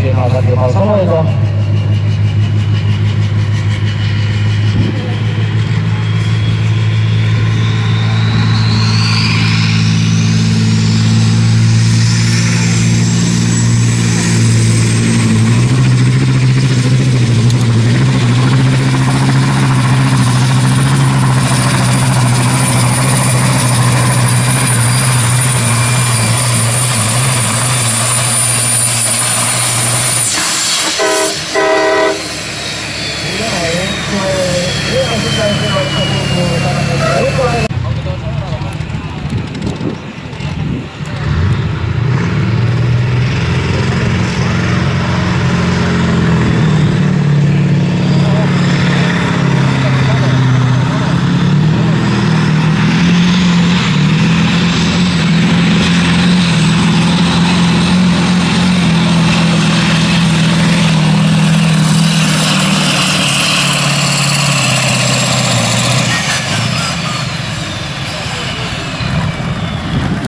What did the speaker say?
Siinä Saki Malsaloito. ねえ、おじさん、今日は一緒に、なんか、よくある。